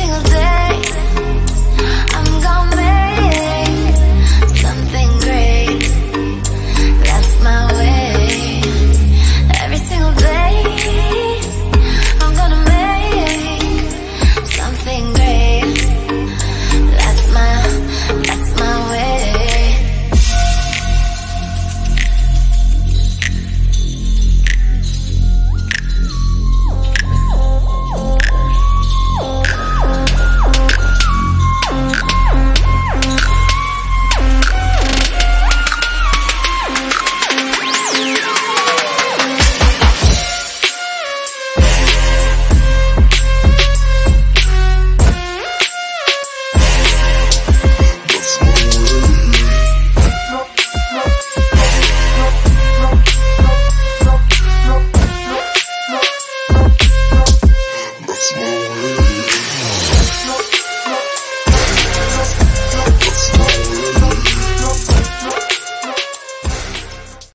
single day